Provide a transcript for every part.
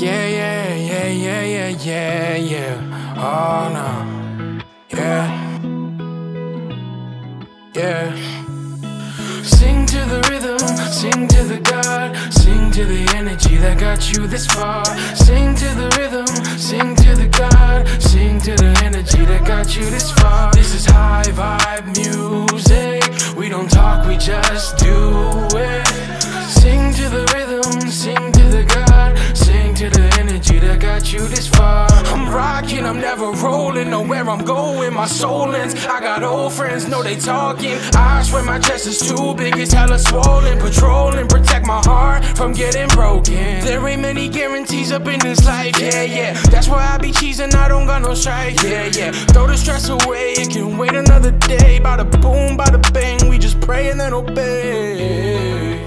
yeah, yeah. Yeah, yeah, yeah, yeah, yeah. Oh no, yeah, yeah. Sing to the rhythm, sing to the God, sing to the energy that got you this far. Sing to the rhythm, sing to the God, sing to the energy that got you this far. This is high vibe music. You this far. I'm rocking, I'm never rolling, know where I'm going, my soul ends. I got old friends, know they talking. I swear my chest is too big, it's hella swollen. Patrolling, protect my heart from getting broken. There ain't many guarantees up in this life, yeah, yeah. That's why I be cheesing, I don't got no strike, yeah, yeah. Throw the stress away, it can wait another day. Bada boom, bada bang, we just pray and then obey.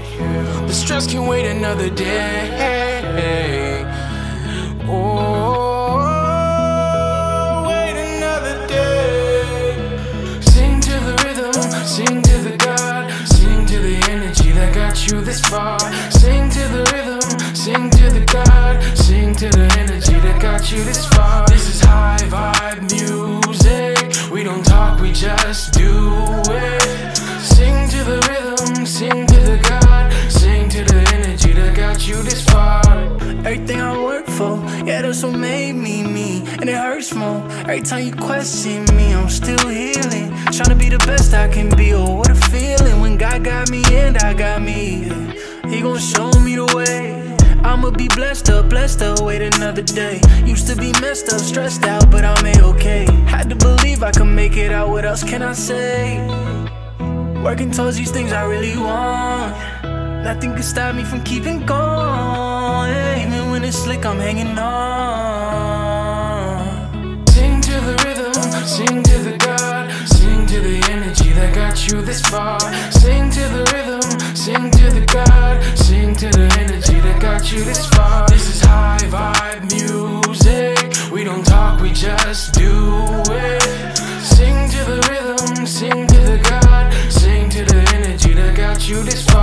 The stress can wait another day. Sing to the God, sing to the energy that got you this far. Sing to the rhythm, sing to the God, sing to the energy that got you this far. This is high vibe music. We don't talk, we just do it. Sing to the rhythm, sing to the God, sing to the energy that got you this far. Everything I work for, yeah, that's what made me me. And it hurts more. Every time you question me, I'm still healing. Trying to be the best I can be. Oh, what a feeling when God got me and I got me. He gon' show me the way. I'ma be blessed up, blessed up, wait another day. Used to be messed up, stressed out, but I'm a-okay. Had to believe I could make it out, what else can I say? Working towards these things I really want. Nothing can stop me from keeping going. Even when it's slick, I'm hanging on. Sing to the rhythm, sing to got you this far. Sing to the rhythm, sing to the God, sing to the energy that got you this far. This is high vibe music. We don't talk, we just do it. Sing to the rhythm, sing to the God, sing to the energy that got you this far.